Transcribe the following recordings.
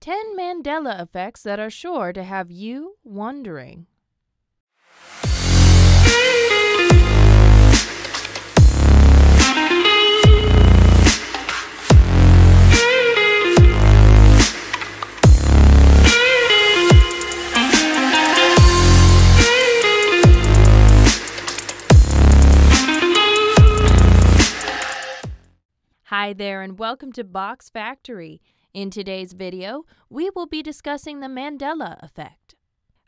10 Mandela effects that are sure to have you wondering. Hi there, and welcome to Boxx Factory. In today's video, we will be discussing the Mandela effect,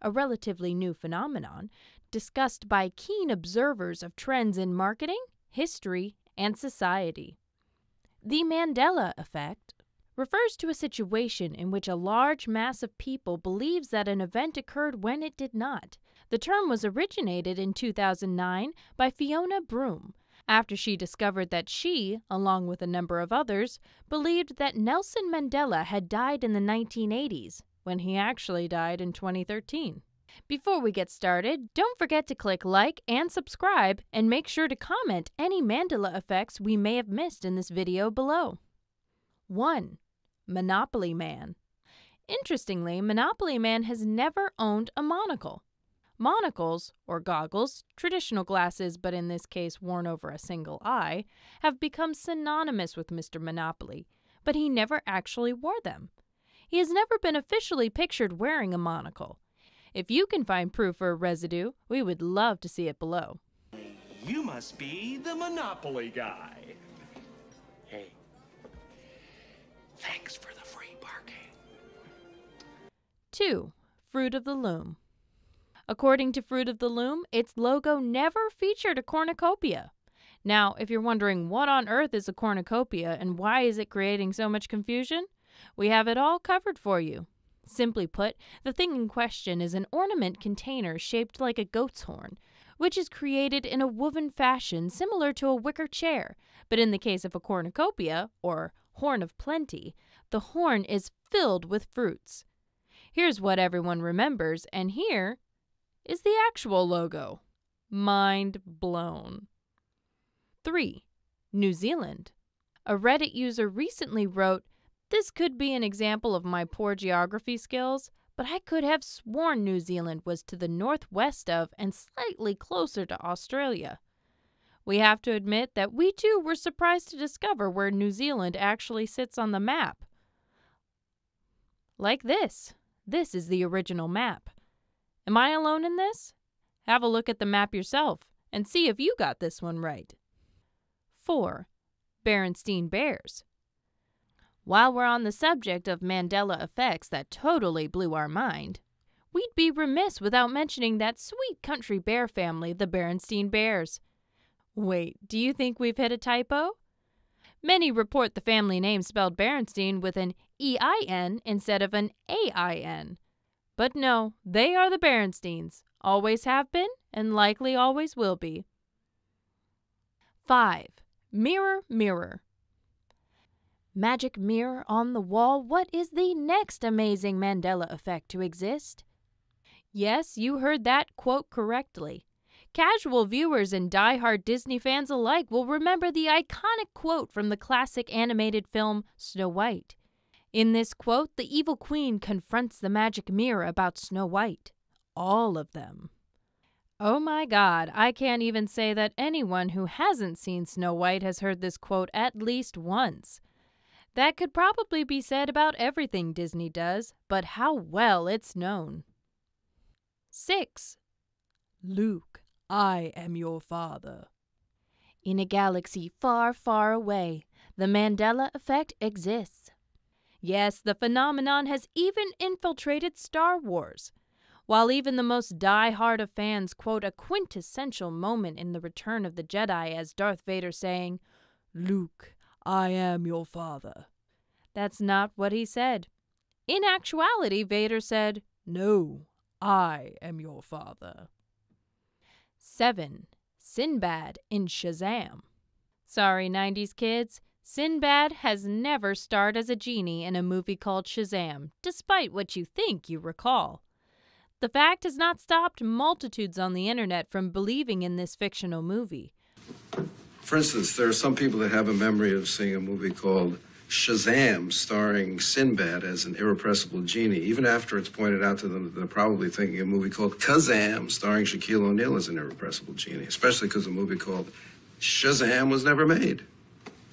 a relatively new phenomenon discussed by keen observers of trends in marketing, history, and society. The Mandela effect refers to a situation in which a large mass of people believes that an event occurred when it did not. The term was originated in 2009 by Fiona Broome after she discovered that she, along with a number of others, believed that Nelson Mandela had died in the 1980s, when he actually died in 2013. Before we get started, don't forget to click like and subscribe, and make sure to comment any Mandela effects we may have missed in this video below. 1. Monopoly Man Interestingly, Monopoly Man has never owned a monocle. Monocles, or goggles, traditional glasses but in this case worn over a single eye, have become synonymous with Mr. Monopoly, but he never actually wore them. He has never been officially pictured wearing a monocle. If you can find proof or residue, we would love to see it below. You must be the Monopoly guy. Hey, thanks for the free parking. 2. Fruit of the Loom According to Fruit of the Loom, its logo never featured a cornucopia. Now, if you're wondering what on earth is a cornucopia and why is it creating so much confusion, we have it all covered for you. Simply put, the thing in question is an ornament container shaped like a goat's horn, which is created in a woven fashion similar to a wicker chair, but in the case of a cornucopia, or horn of plenty, the horn is filled with fruits. Here's what everyone remembers, and here is the actual logo. Mind blown. 3. New Zealand. A Reddit user recently wrote, This could be an example of my poor geography skills, but I could have sworn New Zealand was to the northwest of and slightly closer to Australia. We have to admit that we too were surprised to discover where New Zealand actually sits on the map. Like this. This is the original map. Am I alone in this? Have a look at the map yourself and see if you got this one right. 4. Berenstain Bears. While we're on the subject of Mandela effects that totally blew our mind, we'd be remiss without mentioning that sweet country bear family, the Berenstain Bears. Wait, do you think we've hit a typo? Many report the family name spelled Berenstein with an EIN instead of an AIN. But no, they are the Berenstains. Always have been, and likely always will be. 5. Mirror, mirror. Magic mirror on the wall, what is the next amazing Mandela effect to exist? Yes, you heard that quote correctly. Casual viewers and die-hard Disney fans alike will remember the iconic quote from the classic animated film Snow White. In this quote, the evil queen confronts the magic mirror about Snow White. All of them. Oh my god, I can't even say that anyone who hasn't seen Snow White has heard this quote at least once. That could probably be said about everything Disney does, but how well it's known. 6. Luke, I am your father. In a galaxy far, far away, the Mandela effect exists. Yes, the phenomenon has even infiltrated Star Wars. While even the most die-hard of fans quote a quintessential moment in The Return of the Jedi as Darth Vader saying, Luke, I am your father. That's not what he said. In actuality, Vader said, No, I am your father. 7. Sinbad in Shazam. Sorry, 90s kids. Sinbad has never starred as a genie in a movie called Shazam, despite what you think you recall. The fact has not stopped multitudes on the internet from believing in this fictional movie. For instance, there are some people that have a memory of seeing a movie called Shazam starring Sinbad as an irrepressible genie, even after it's pointed out to them that they're probably thinking a movie called Kazam starring Shaquille O'Neal as an irrepressible genie, especially because a movie called Shazam was never made.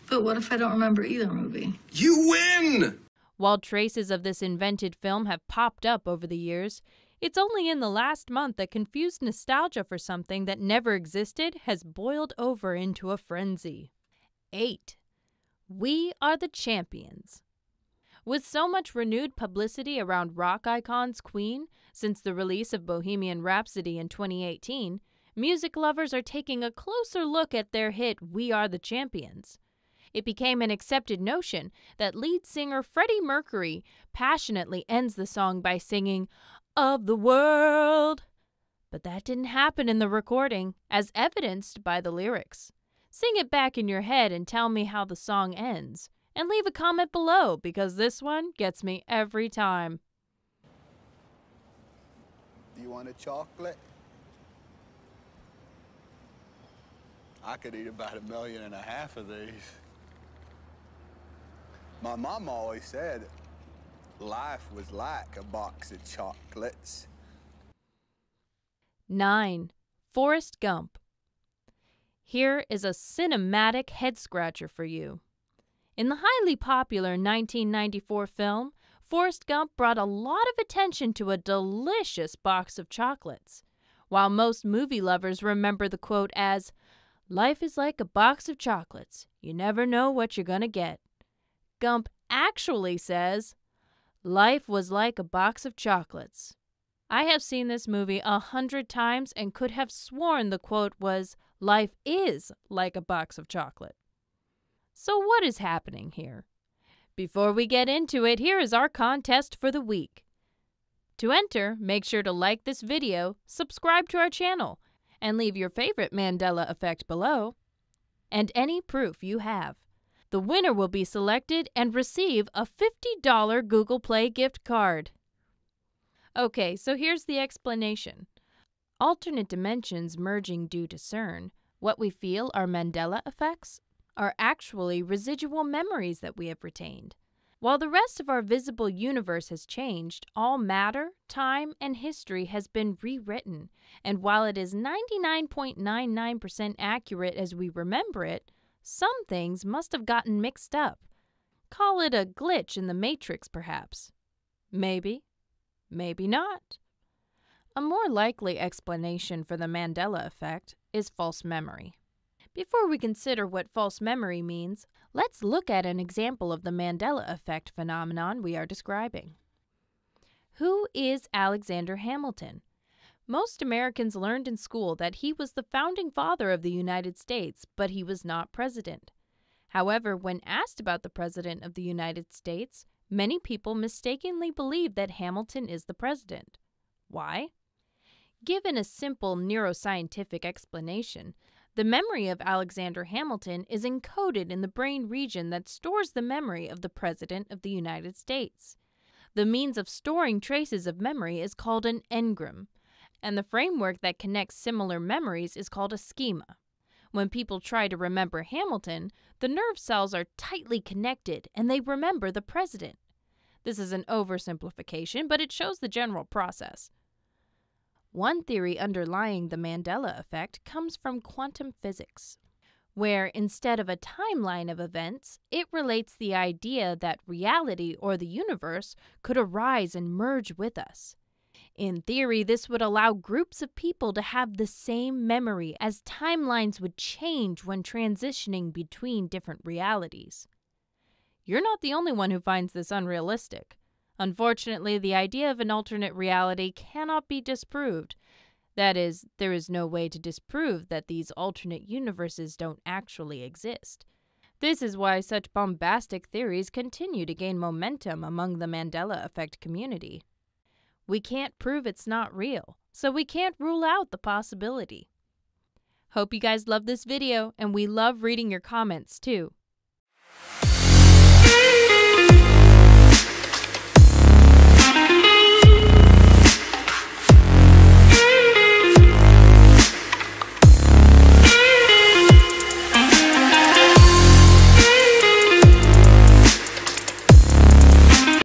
But what if I don't remember either movie? You win! While traces of this invented film have popped up over the years, it's only in the last month that confused nostalgia for something that never existed has boiled over into a frenzy. 8. We are the champions. With so much renewed publicity around rock icons Queen since the release of Bohemian Rhapsody in 2018, music lovers are taking a closer look at their hit We Are the Champions. It became an accepted notion that lead singer Freddie Mercury passionately ends the song by singing, Of the World. But that didn't happen in the recording, as evidenced by the lyrics. Sing it back in your head and tell me how the song ends. And leave a comment below because this one gets me every time. Do you want a chocolate? I could eat about a million and a half of these. My mom always said life was like a box of chocolates. 9. Forrest Gump. Here is a cinematic head scratcher for you. In the highly popular 1994 film, Forrest Gump brought a lot of attention to a delicious box of chocolates. While most movie lovers remember the quote as, Life is like a box of chocolates. You never know what you're going to get. Gump actually says, Life was like a box of chocolates. I have seen this movie a hundred times and could have sworn the quote was, Life is like a box of chocolate. So, what is happening here? Before we get into it, here is our contest for the week. To enter, make sure to like this video, subscribe to our channel, and leave your favorite Mandela effect below, and any proof you have. The winner will be selected and receive a $50 Google Play gift card. Okay, so here's the explanation. Alternate dimensions merging due to CERN, what we feel are Mandela effects, are actually residual memories that we have retained. While the rest of our visible universe has changed, all matter, time, and history has been rewritten, and while it is 99.99% accurate as we remember it, some things must have gotten mixed up. Call it a glitch in the matrix, perhaps. Maybe. Maybe not. A more likely explanation for the Mandela effect is false memory. Before we consider what false memory means, let's look at an example of the Mandela effect phenomenon we are describing. Who is Alexander Hamilton? Most Americans learned in school that he was the founding father of the United States, but he was not president. However, when asked about the President of the United States, many people mistakenly believe that Hamilton is the president. Why? Given a simple neuroscientific explanation, the memory of Alexander Hamilton is encoded in the brain region that stores the memory of the President of the United States. The means of storing traces of memory is called an engram and the framework that connects similar memories is called a schema. When people try to remember Hamilton, the nerve cells are tightly connected and they remember the president. This is an oversimplification, but it shows the general process. One theory underlying the Mandela effect comes from quantum physics, where instead of a timeline of events, it relates the idea that reality or the universe could arise and merge with us. In theory, this would allow groups of people to have the same memory as timelines would change when transitioning between different realities. You're not the only one who finds this unrealistic. Unfortunately, the idea of an alternate reality cannot be disproved. That is, there is no way to disprove that these alternate universes don't actually exist. This is why such bombastic theories continue to gain momentum among the Mandela Effect community. We can't prove it's not real, so we can't rule out the possibility. Hope you guys love this video, and we love reading your comments too.